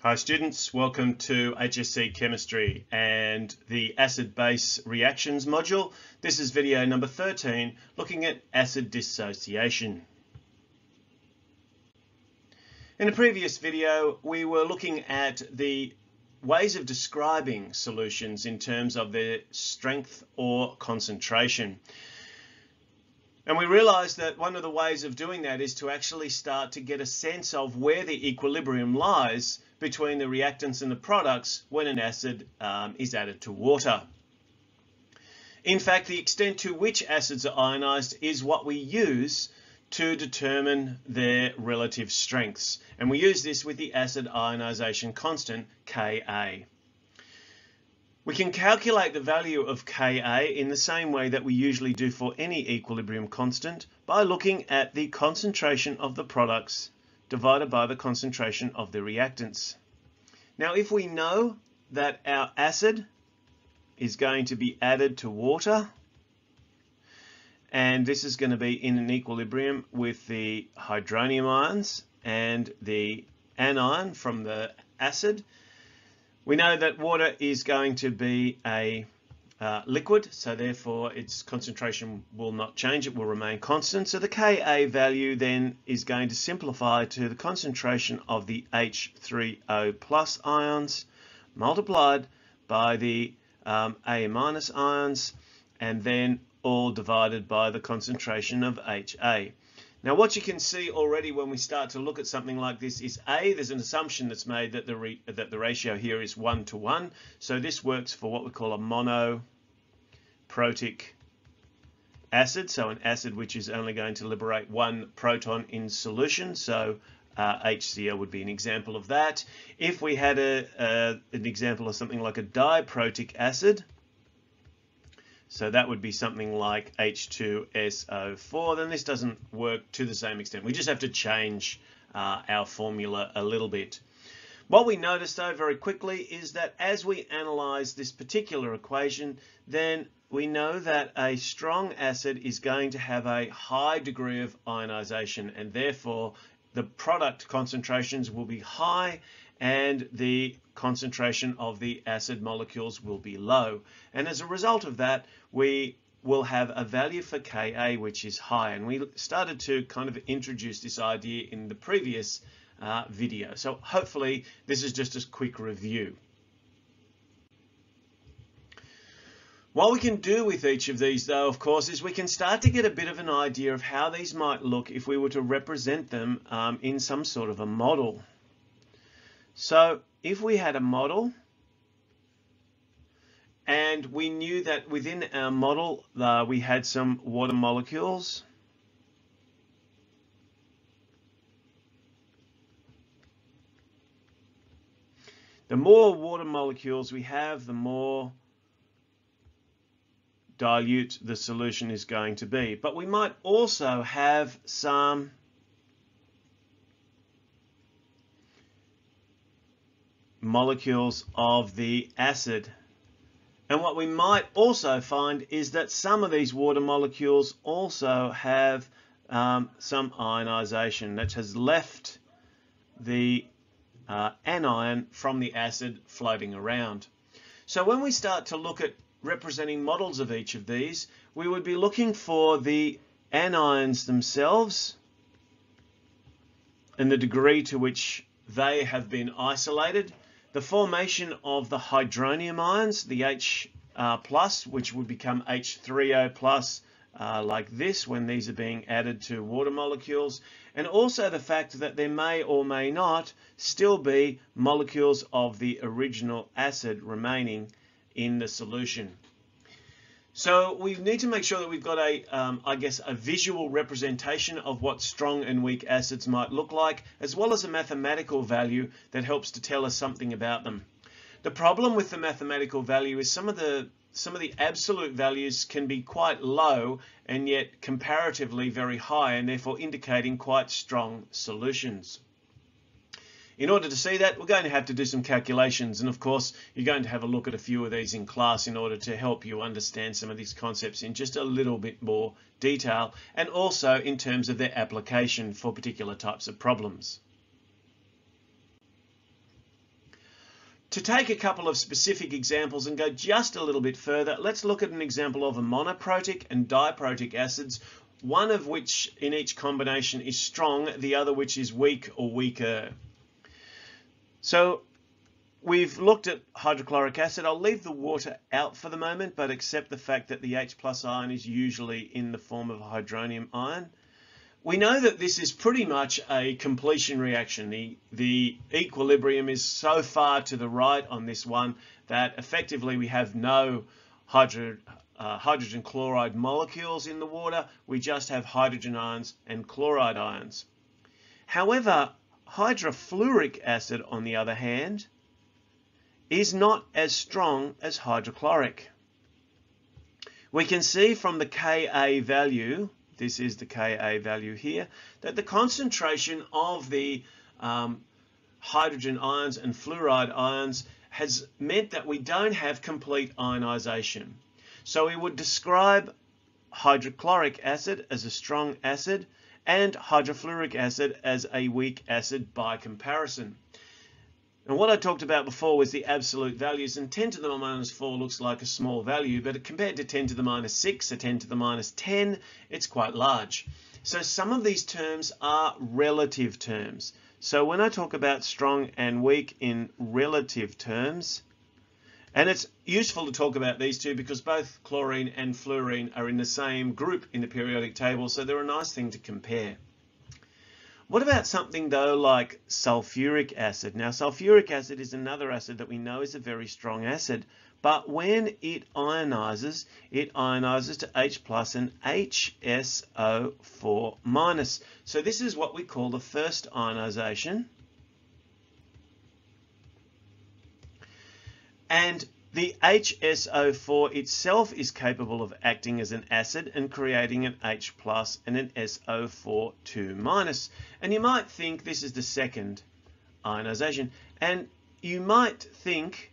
Hi students, welcome to HSC Chemistry and the acid-base reactions module. This is video number 13 looking at acid dissociation. In a previous video we were looking at the ways of describing solutions in terms of their strength or concentration. And we realized that one of the ways of doing that is to actually start to get a sense of where the equilibrium lies between the reactants and the products when an acid um, is added to water. In fact, the extent to which acids are ionized is what we use to determine their relative strengths. And we use this with the acid ionization constant, Ka. We can calculate the value of Ka in the same way that we usually do for any equilibrium constant by looking at the concentration of the products divided by the concentration of the reactants. Now if we know that our acid is going to be added to water and this is going to be in an equilibrium with the hydronium ions and the anion from the acid we know that water is going to be a uh, liquid, so therefore its concentration will not change, it will remain constant. So the Ka value then is going to simplify to the concentration of the H3O plus ions multiplied by the um, A minus ions and then all divided by the concentration of HA. Now what you can see already when we start to look at something like this is A, there's an assumption that's made that the, that the ratio here is 1 to 1. So this works for what we call a monoprotic acid, so an acid which is only going to liberate one proton in solution. So uh, HCl would be an example of that. If we had a, an example of something like a diprotic acid, so that would be something like H2SO4. Then this doesn't work to the same extent. We just have to change uh, our formula a little bit. What we notice though very quickly is that as we analyze this particular equation, then we know that a strong acid is going to have a high degree of ionization and therefore the product concentrations will be high and the concentration of the acid molecules will be low. And as a result of that, we will have a value for Ka which is high. And we started to kind of introduce this idea in the previous uh, video. So hopefully this is just a quick review. What we can do with each of these though, of course, is we can start to get a bit of an idea of how these might look if we were to represent them um, in some sort of a model. So if we had a model and we knew that within our model uh, we had some water molecules the more water molecules we have the more dilute the solution is going to be. But we might also have some molecules of the acid. And what we might also find is that some of these water molecules also have um, some ionization that has left the uh, anion from the acid floating around. So when we start to look at representing models of each of these, we would be looking for the anions themselves and the degree to which they have been isolated the formation of the hydronium ions, the H uh, plus, which would become H3O plus uh, like this when these are being added to water molecules, and also the fact that there may or may not still be molecules of the original acid remaining in the solution. So we need to make sure that we've got a, um, I guess, a visual representation of what strong and weak acids might look like, as well as a mathematical value that helps to tell us something about them. The problem with the mathematical value is some of the some of the absolute values can be quite low and yet comparatively very high and therefore indicating quite strong solutions. In order to see that, we're going to have to do some calculations. And of course, you're going to have a look at a few of these in class in order to help you understand some of these concepts in just a little bit more detail and also in terms of their application for particular types of problems. To take a couple of specific examples and go just a little bit further, let's look at an example of a monoprotic and diprotic acids, one of which in each combination is strong, the other which is weak or weaker. So we've looked at hydrochloric acid. I'll leave the water out for the moment, but accept the fact that the H plus ion is usually in the form of a hydronium ion. We know that this is pretty much a completion reaction. The, the equilibrium is so far to the right on this one that effectively we have no hydro, uh, hydrogen chloride molecules in the water. We just have hydrogen ions and chloride ions. However, hydrofluoric acid, on the other hand, is not as strong as hydrochloric. We can see from the Ka value this is the Ka value here, that the concentration of the um, hydrogen ions and fluoride ions has meant that we don't have complete ionization. So we would describe hydrochloric acid as a strong acid and hydrofluoric acid as a weak acid by comparison. And what I talked about before was the absolute values, and 10 to the minus 4 looks like a small value, but compared to 10 to the minus 6 or 10 to the minus 10, it's quite large. So some of these terms are relative terms. So when I talk about strong and weak in relative terms, and it's useful to talk about these two because both chlorine and fluorine are in the same group in the periodic table, so they're a nice thing to compare. What about something though like sulfuric acid? Now sulfuric acid is another acid that we know is a very strong acid, but when it ionizes, it ionizes to H plus and HSO4 minus. So this is what we call the first ionization. And the HSO4 itself is capable of acting as an acid and creating an H plus and an SO4 2 minus. And you might think this is the second ionization. And you might think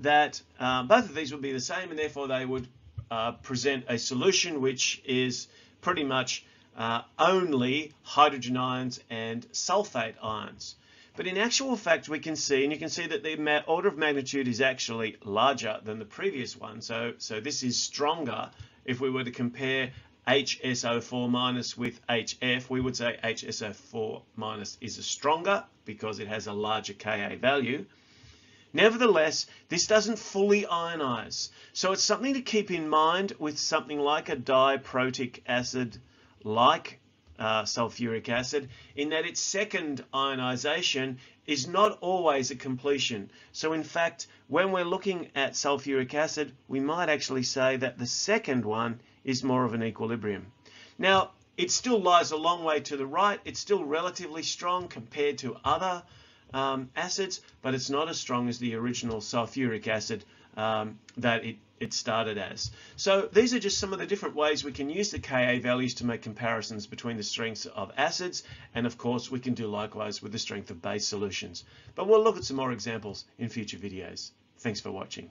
that uh, both of these would be the same and therefore they would uh, present a solution which is pretty much uh, only hydrogen ions and sulfate ions. But in actual fact, we can see, and you can see that the order of magnitude is actually larger than the previous one. So, so this is stronger. If we were to compare HSO4 minus with HF, we would say HSO4 minus is stronger because it has a larger Ka value. Nevertheless, this doesn't fully ionize. So it's something to keep in mind with something like a diprotic acid like uh, sulfuric acid in that its second ionization is not always a completion. So in fact, when we're looking at sulfuric acid, we might actually say that the second one is more of an equilibrium. Now, it still lies a long way to the right. It's still relatively strong compared to other um, acids, but it's not as strong as the original sulfuric acid um, that it it started as. So these are just some of the different ways we can use the Ka values to make comparisons between the strengths of acids and of course we can do likewise with the strength of base solutions. But we'll look at some more examples in future videos. Thanks for watching.